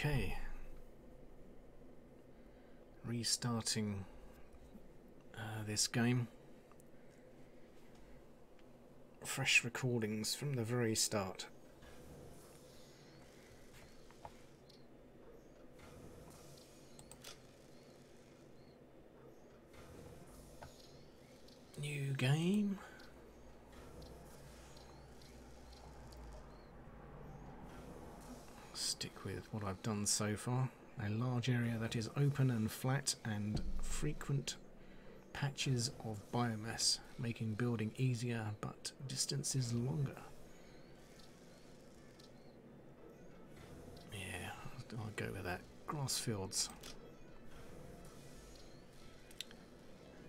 Okay. Restarting uh, this game. Fresh recordings from the very start. New game. Stick with what I've done so far. A large area that is open and flat and frequent patches of biomass, making building easier but distances longer. Yeah, I'll go with that. Grass fields.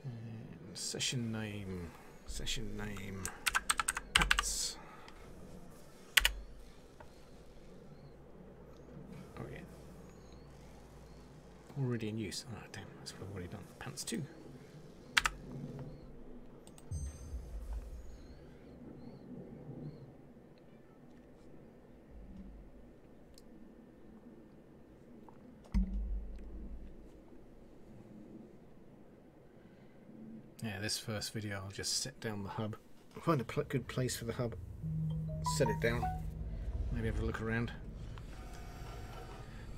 And session name. Session name. Pats. Oh yeah. Already in use. Oh damn, that's what I've already done. Pants too. Yeah, this first video I'll just set down the hub. Find a pl good place for the hub. Set it down. Maybe have a look around.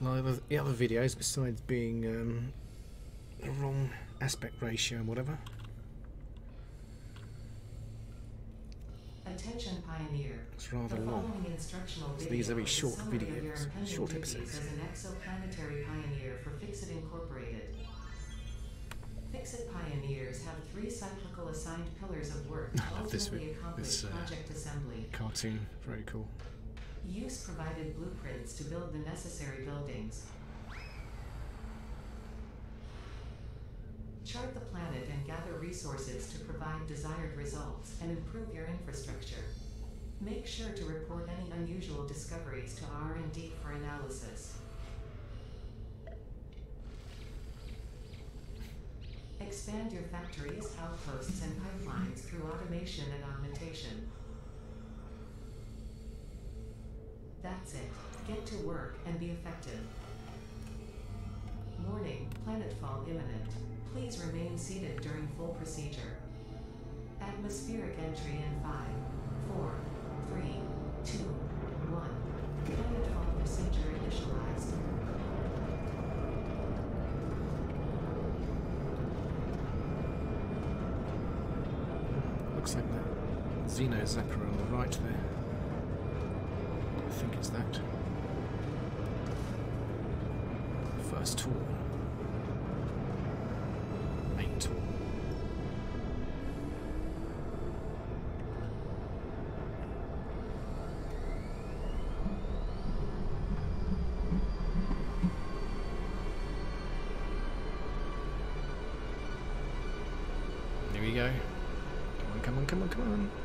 Like the other videos, besides being um, the wrong aspect ratio and whatever. Attention Pioneer. It's rather the long. instructional So these are very short summary of your videos, short episodes. As an exoplanetary pioneer for FICSIT Incorporated. FICSIT pioneers have three cyclical assigned pillars of work I love this this, uh, project assembly. Cartoon, very cool. Use provided blueprints to build the necessary buildings. Chart the planet and gather resources to provide desired results and improve your infrastructure. Make sure to report any unusual discoveries to R&D for analysis. Expand your factories, outposts, and pipelines through automation and augmentation. Get to work and be effective. Warning, planetfall imminent. Please remain seated during full procedure. Atmospheric entry in 5, 4, 3, 2, 1. Planetfall procedure initialized. Looks like that Xeno Zapper on the right there. I think it's that. First tool. Main tool. There we go. Come on, come on, come on, come on.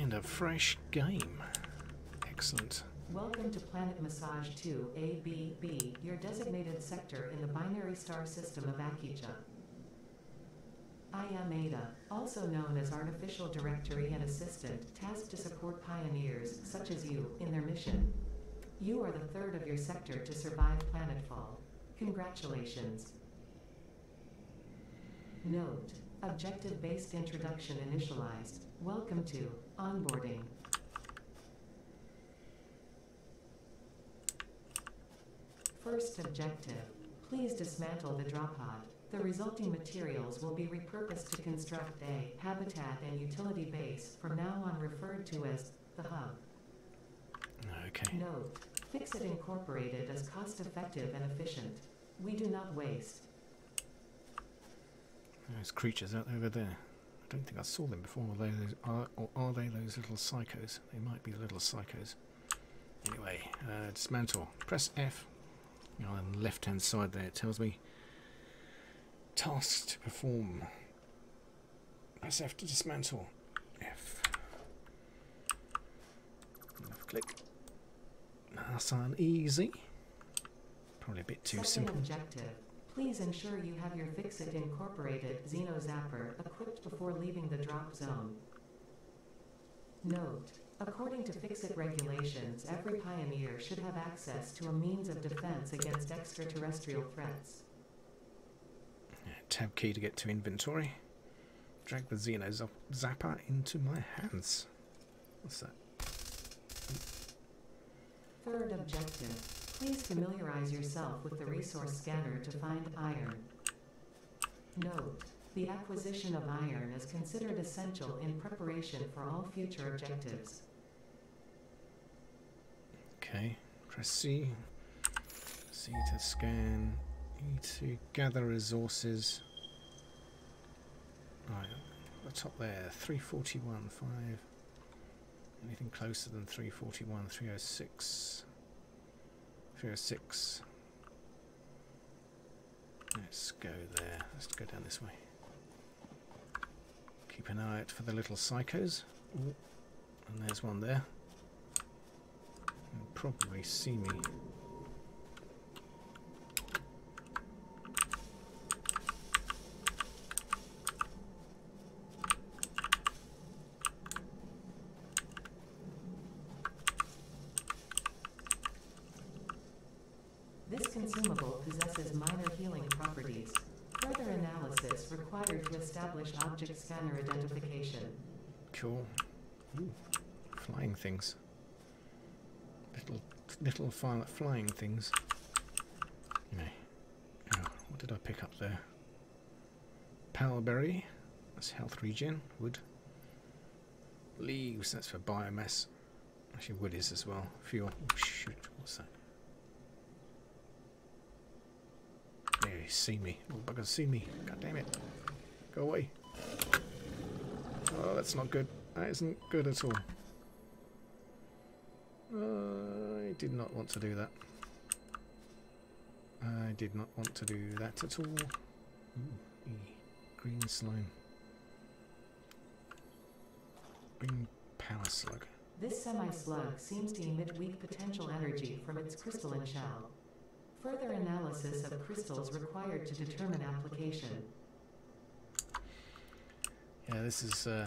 And a fresh game. Excellent. Welcome to Planet Massage 2 ABB, your designated sector in the binary star system of Akija. I am Ada, also known as Artificial Directory and Assistant, tasked to support pioneers, such as you, in their mission. You are the third of your sector to survive planetfall. Congratulations. Note, objective-based introduction initialized. Welcome to onboarding. First objective, please dismantle the drop pod. The resulting materials will be repurposed to construct a habitat and utility base from now on referred to as the hub. Okay. Note, FICSIT Incorporated is cost-effective and efficient. We do not waste. Those creatures out over there. I don't think I saw them before. Are they those, are, or are they those little psychos? They might be little psychos. Anyway, uh, dismantle. Press F. You know, on the left-hand side there, it tells me tasks to perform. Press F to dismantle. F. Left click. Nice and easy. Probably a bit too Second simple. objective. Please ensure you have your FICSIT Incorporated Xeno Zapper equipped before leaving the drop zone. Note, according to FICSIT regulations, every pioneer should have access to a means of defense against extraterrestrial threats. Tab key to get to inventory. Drag the Xeno Zapper into my hands. What's that? Third objective. Please familiarize yourself with the resource scanner to find iron. Note, the acquisition of iron is considered essential in preparation for all future objectives. Okay, press C. C to scan. E to gather resources. Right, the top there, 341, 5. Anything closer than 341, 306. 306. Let's go there. Let's go down this way. Keep an eye out for the little psychos. Ooh, and there's one there. He'll probably see me. This consumable possesses minor healing properties. Further analysis required to establish object scanner identification. Ooh, flying things. Little, little fly, flying things. You know. Oh, what did I pick up there? Paleberry. That's health regen. Wood. Leaves. That's for biomass. Actually, wood is as well. Fuel. Oh, shoot. What's that? There, you see me. Oh, see me. God damn it. Go away. Oh, that's not good. That isn't good at all. I did not want to do that. I did not want to do that at all. Ooh. Green slime. Green power slug. This semi-slug seems to emit weak potential energy from its crystalline shell. Further analysis of crystals required to determine application. Yeah, this is uh,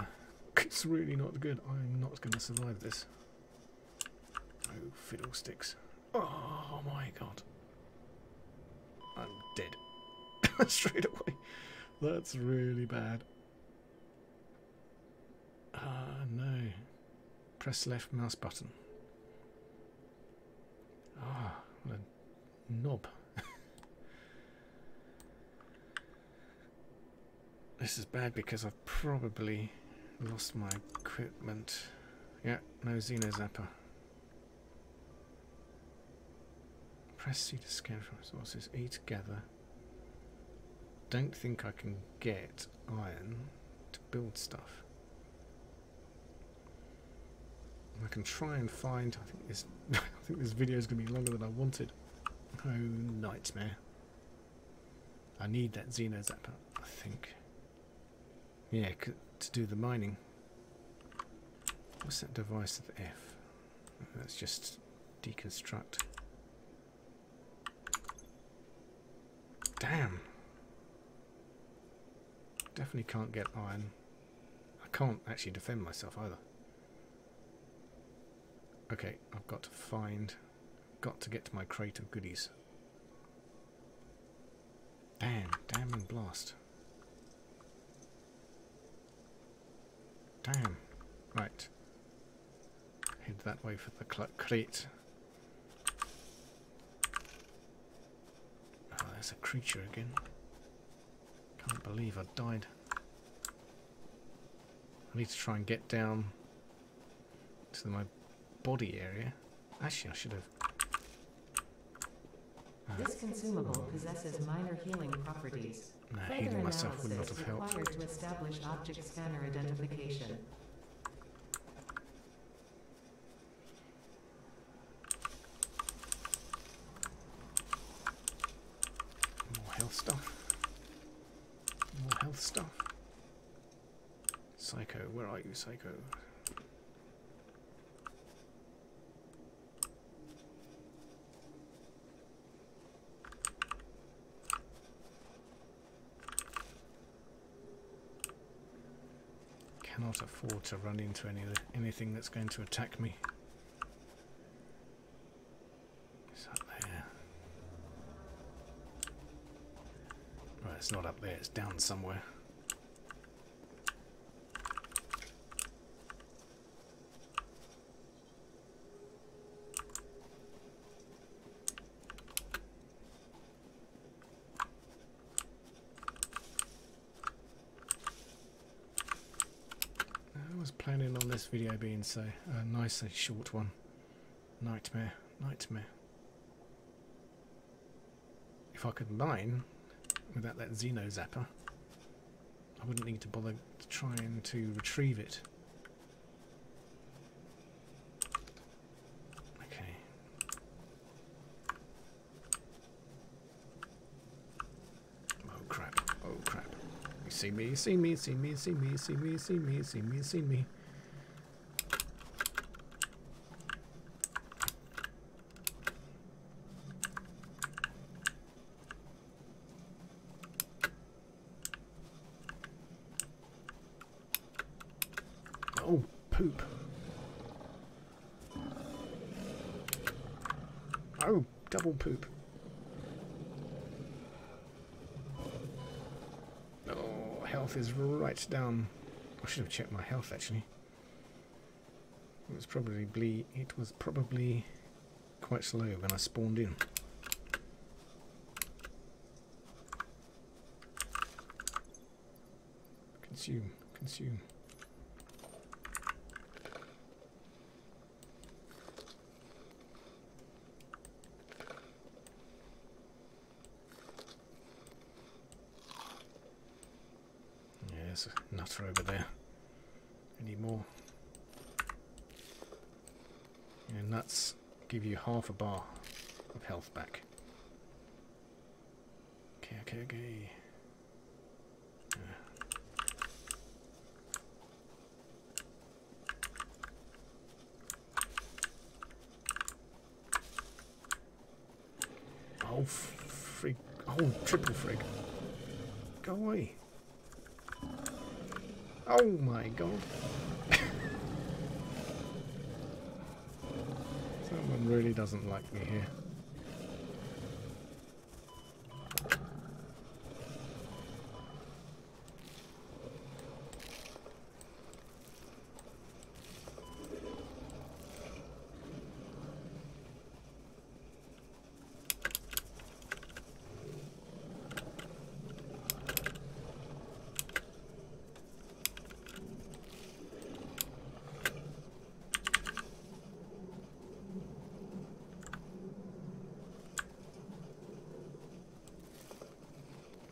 it's really not good. I'm not going to survive this. Oh, fiddlesticks. Oh my god. I'm dead. Straight away. That's really bad. Ah, no. Press left mouse button. Ah, what a knob. This is bad because I've probably lost my equipment. Yeah, no Xeno Zapper. Press C to scan for resources. E together. Don't think I can get iron to build stuff. I can try and find. I think this. I think this video is going to be longer than I wanted. Oh nightmare! I need that Xeno Zapper. I think. Yeah, to do the mining. What's that device at the F? Let's just deconstruct. Damn. Definitely can't get iron. I can't actually defend myself either. Okay, I've got to find, got to get to my crate of goodies. Damn, damn and blast. Right. Head that way for the crate. Oh, there's a creature again. Can't believe I died. I need to try and get down to my body area. Actually, I should have. This consumable possesses minor healing properties. Nah, healing myself would not have helped. required to establish object scanner identification. More health stuff. More health stuff. Psycho, where are you, Psycho? Cannot afford to run into any anything that's going to attack me. It's up there. Right, it's not up there, it's down somewhere. I was planning on this video being so a nice and short one. Nightmare, nightmare. If I could mine without that Xeno Zapper, I wouldn't need to bother trying to retrieve it. Okay. Oh crap, oh crap. You see me, see me, see me, see me, see me, see me, see me, see me. Oh, poop. Oh, double poop. Oh, health is right down. I should have checked my health actually. It was probably ble it was probably quite slow when I spawned in. Consume, consume. Yeah, there's a nutter over there. Any more? Yeah, nuts give you half a bar of health back. Okay, okay, okay. Oh, frig. Oh, triple frig. Go away. Oh my god. Someone really doesn't like me here.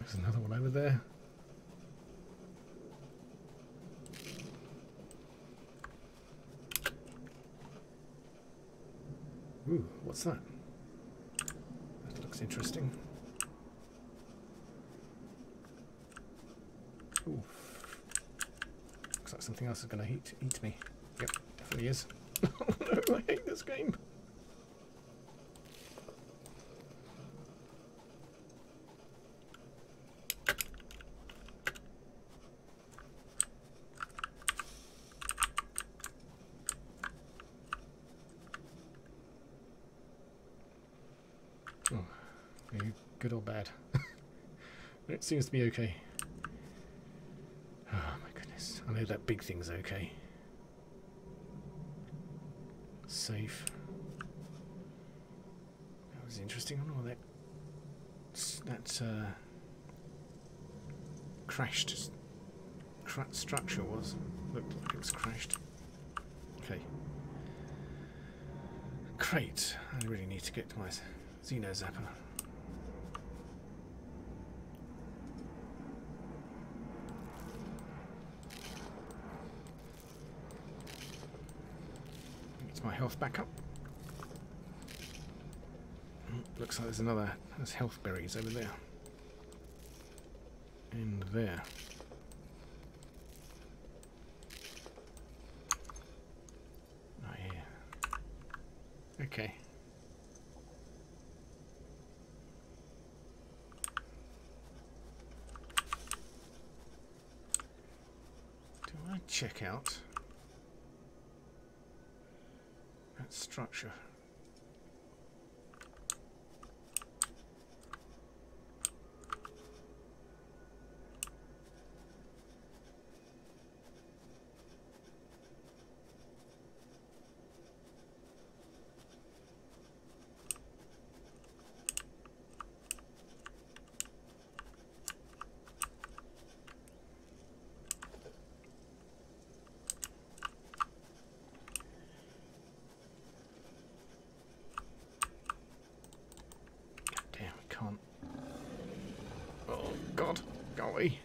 There's another one over there. Ooh, what's that? That looks interesting. Ooh. Looks like something else is going to eat, eat me. Yep, definitely is. oh no, I hate this game. Are you good or bad? it seems to be okay. Oh my goodness. I know that big thing's okay. Safe. That was interesting. I that that uh, crashed cra structure was. Looked like it was crashed. Okay. Crate. I really need to get to my Xeno Zapper. my health back up. Mm, Looks like there's another. There's health berries over there. And there. Oh yeah. Okay. Do I check out that structure? God damn, I can't. Oh god, go away.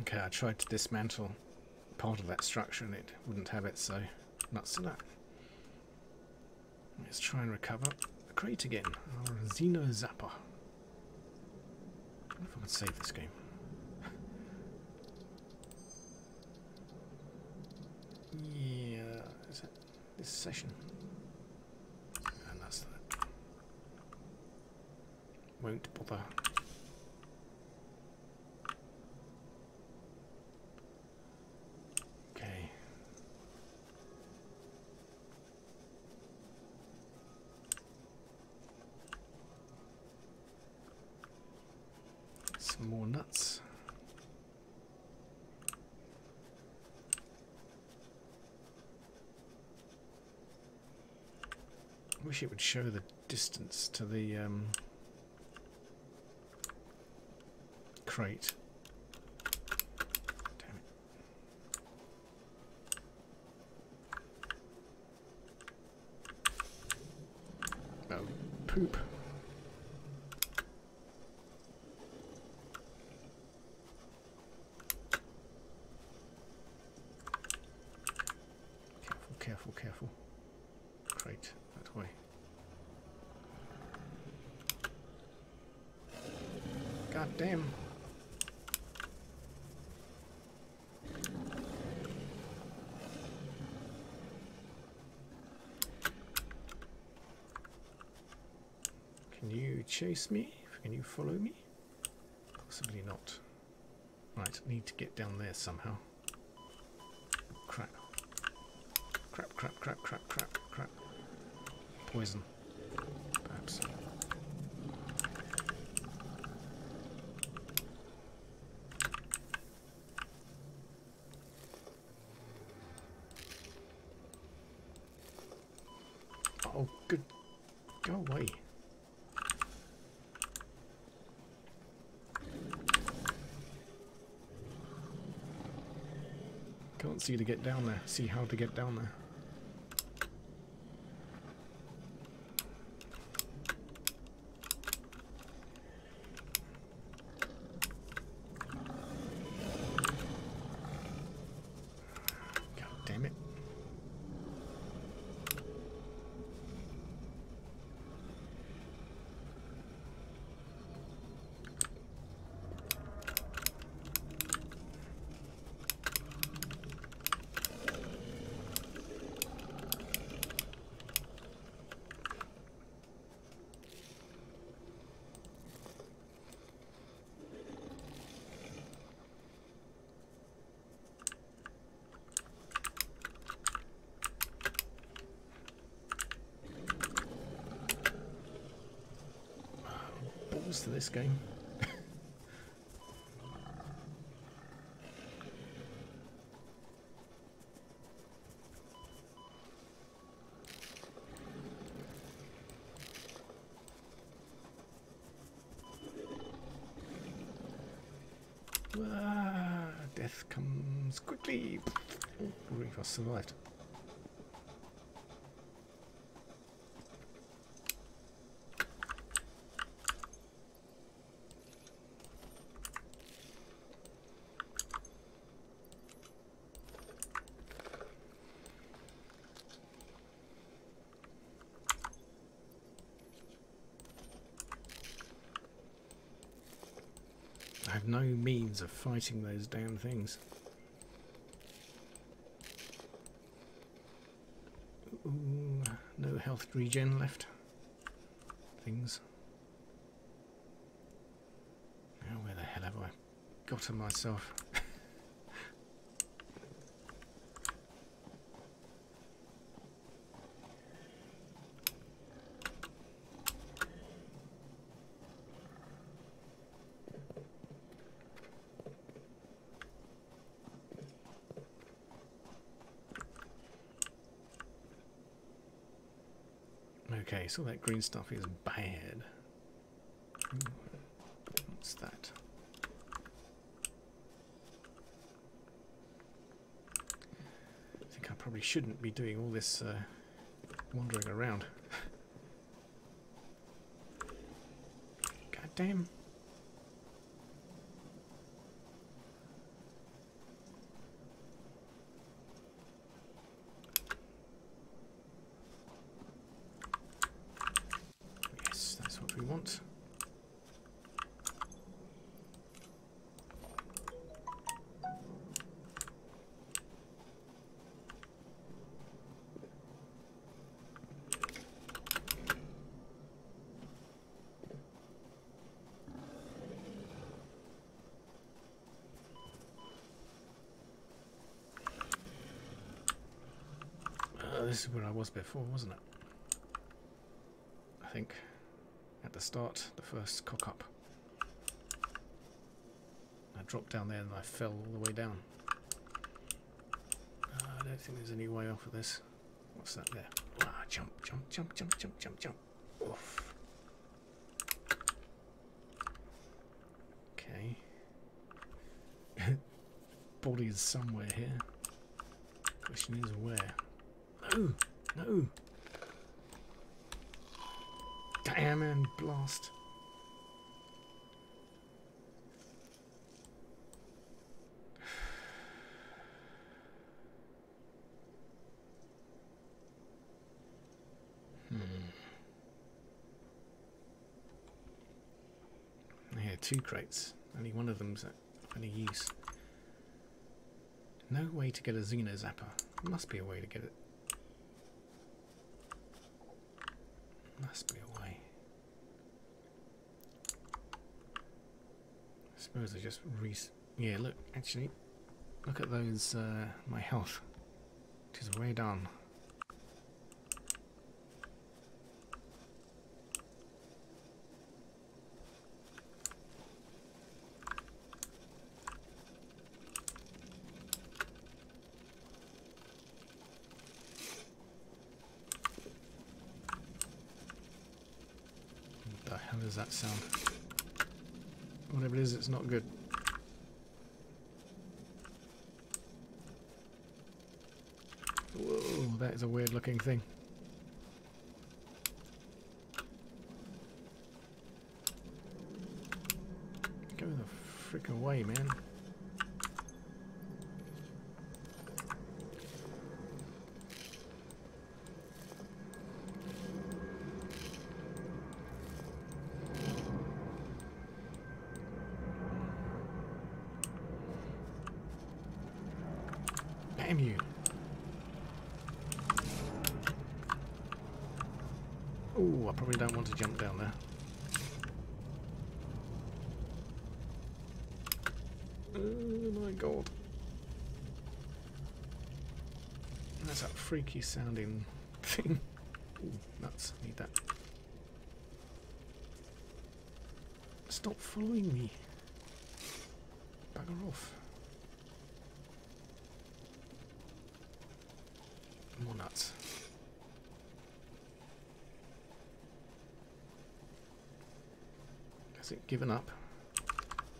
Okay, I tried to dismantle part of that structure and it wouldn't have it, so nuts to that. Let's try and recover the crate again. Our Xeno Zapper. I if I could save this game. yeah, is it this session? And that's that. Won't bother. Okay. Some more nuts. Wish it would show the distance to the um, crate. Damn it. Oh, poop. Careful, careful, careful. Crate, that way. God damn. Can you chase me? Can you follow me? Possibly not. Right, need to get down there somehow. Crap. Crap, crap, crap, crap, crap, crap. Poison. Perhaps. Oh, good. Go away. See to get down there. See how to get down there. to this game. ah, death comes quickly. Oh, Grief, I survived. I have no means of fighting those damn things. Ooh, no health regen left. Things. Now where the hell have I gotten myself? So that green stuff is bad. What's that? I think I probably shouldn't be doing all this uh, wandering around. God damn. Yes, that's what we want. Uh, this is where I was before, wasn't it? I think at the start, the first cock up. I dropped down there and I fell all the way down. Uh, I don't think there's any way off of this. What's that there? Ah, jump, jump, jump, jump, jump, jump, jump. Oof. Okay. Body is somewhere here. Question is where? No! No! Damn and blast. Hmm. Yeah, two crates. Only one of them's at any use. No way to get a Xeno Zapper. Must be a way to get it. Must be a way. I suppose I just re. Yeah, look, actually, look at those, uh, my health. It is way down. What the hell does that sound? Whatever it is, it's not good. Whoa, that is a weird looking thing. Go the frick away, man. Damn you. Oh, I probably don't want to jump down there. Oh my god. That's that freaky sounding thing. Ooh, nuts. I Need that. Stop following me. Bugger off. More nuts. Has it given up?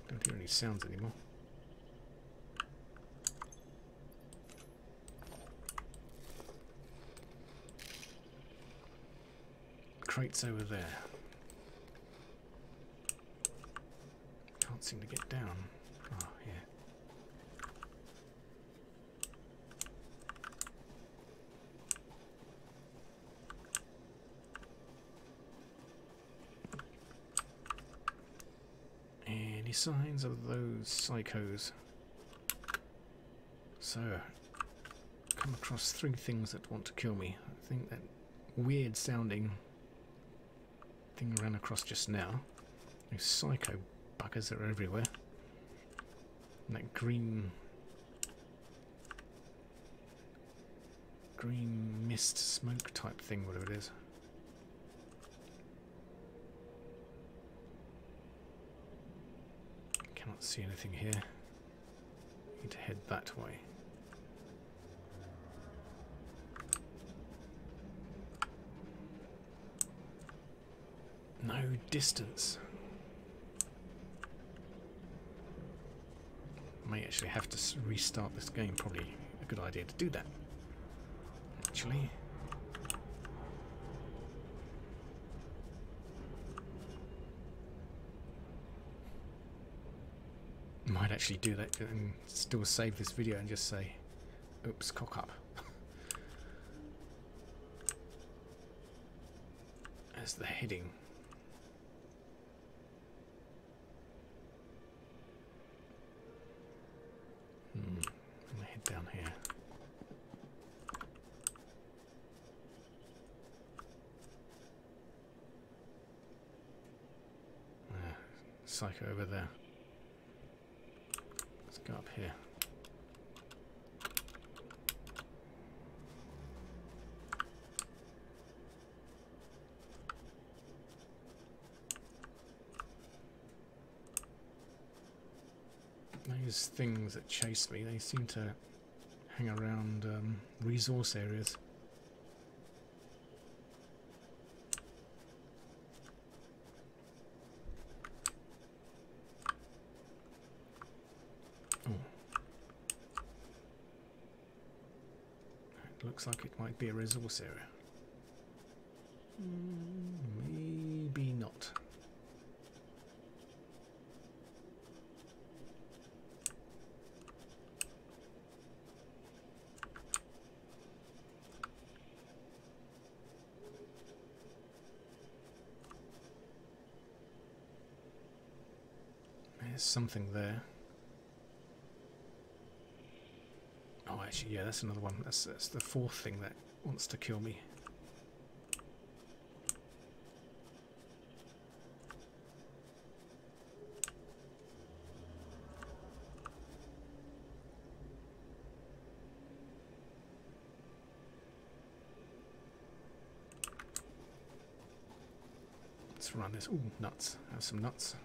Don't hear any sounds anymore. Crates over there. Can't seem to get down. Oh, yeah. Any signs of those psychos? So, come across three things that want to kill me. I think that weird sounding thing ran across just now. Those psycho buggers are everywhere. And that green green mist smoke type thing, whatever it is. Cannot see anything here. Need to head that way. No distance. May actually have to restart this game. Probably a good idea to do that. Actually. Might actually do that and still save this video and just say, oops, cock up. As the heading. Hmm. I'm gonna head down here. Ah, psycho over there. Let's go up here. Those things that chase me, they seem to hang around um, resource areas. Oh. It looks like it might be a resource area. Maybe not. There's something there. Oh, actually, yeah, that's another one. That's, that's the fourth thing that wants to kill me. Let's run this. Ooh, nuts. Have some nuts.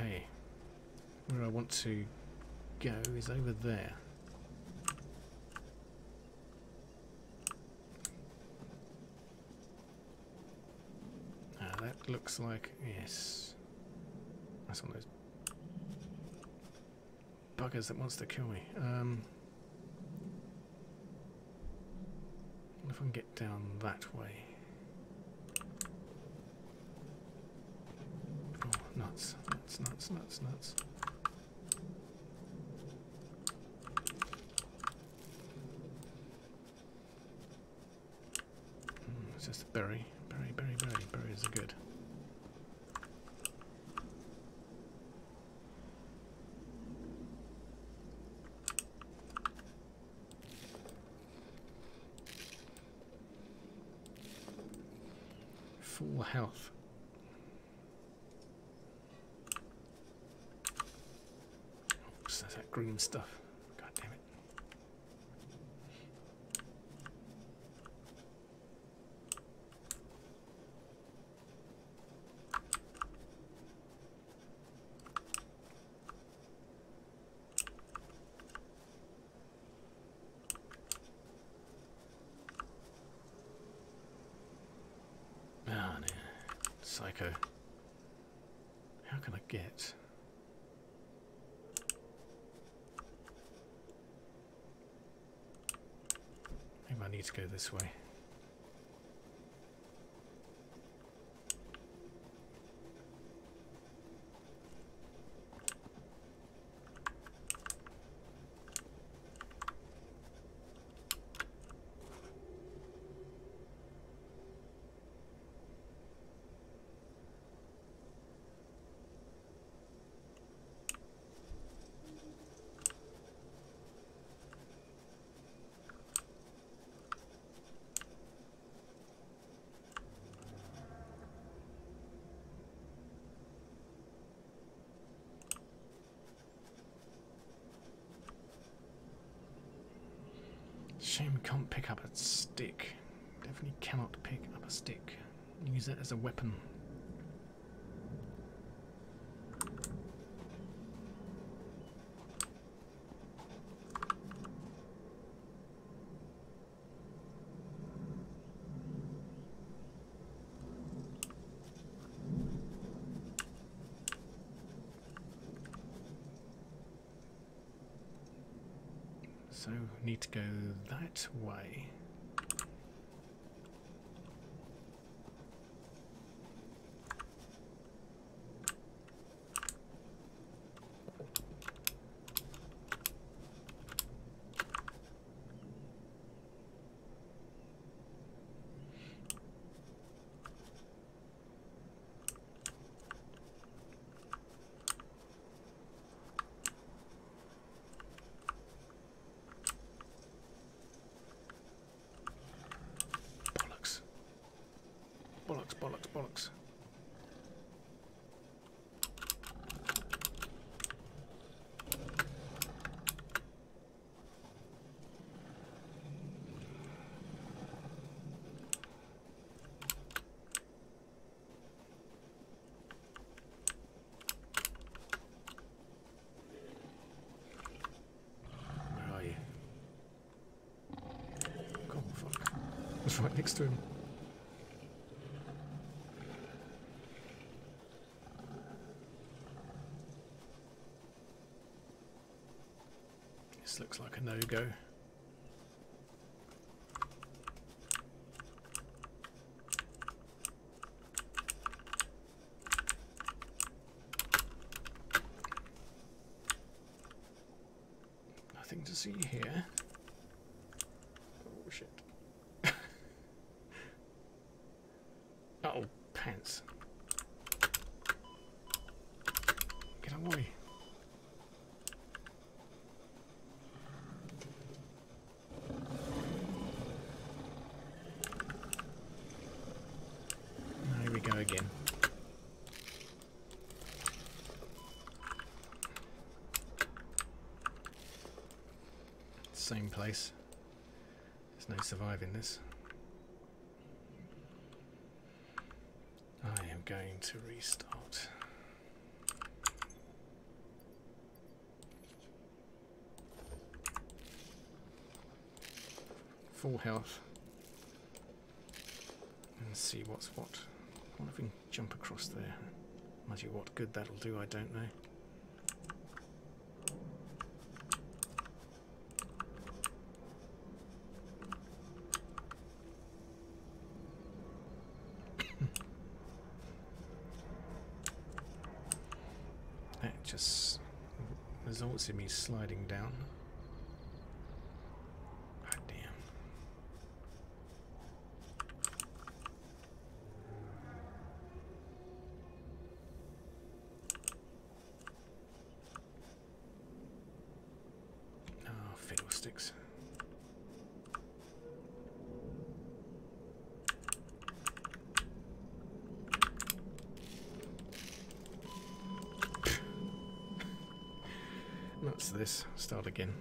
Okay. Where I want to go is over there. Ah, that looks like yes. That's one of those buggers that wants to kill me. Um, if I can get down that way. Oh, nuts, nuts, nuts, nuts, nuts. Mm, it's just a berry. Berry, berry, berry. Berries are good. Full health. Oops, there's that green stuff. God damn it. Ah, no. Psycho. How can I get? I need to go this way. Shame we can't pick up a stick. Definitely cannot pick up a stick. Use it as a weapon. So need to go that way. Bollocks. Bollocks, bollocks, bollocks. Where are you? Oh fuck. Right next to him. This looks like a no-go. Nothing to see here. Oh shit. oh, pants. Get away. Here we go again. Same place. There's no surviving this. I am going to restart. Full health. And see what's what. I wonder if we can jump across there. You, what good that'll do, I don't know. That just in me sliding down. start again.